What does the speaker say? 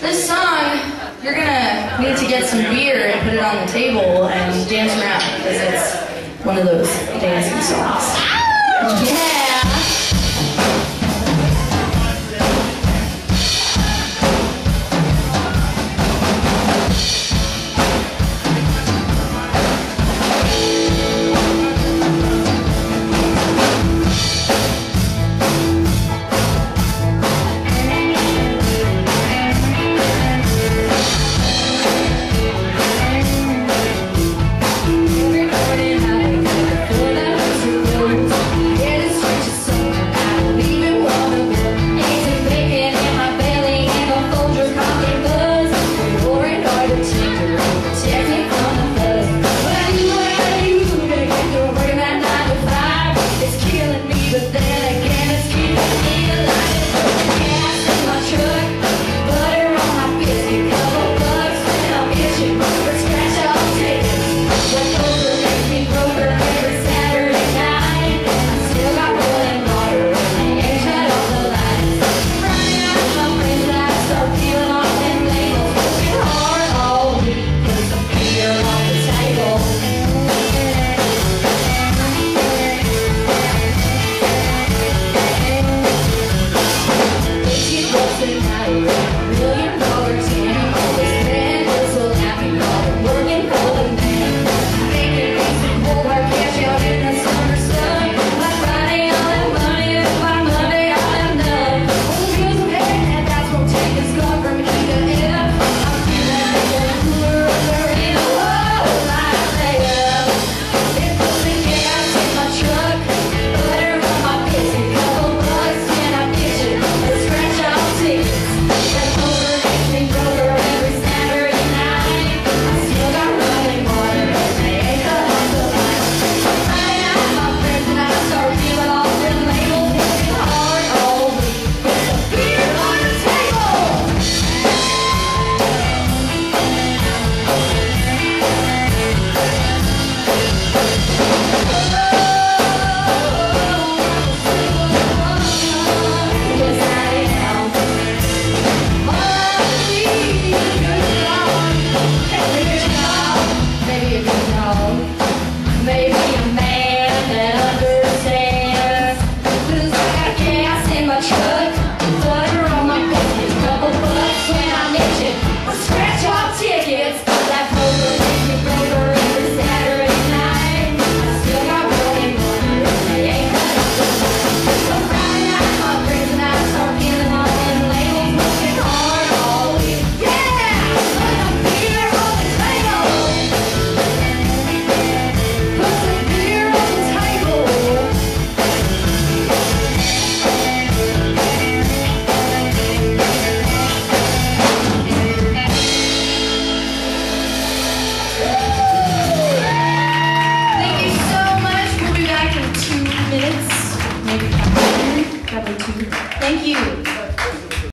This song, you're gonna need to get some beer and put it on the table and dance around because it's one of those dancing songs. nobody million dollars.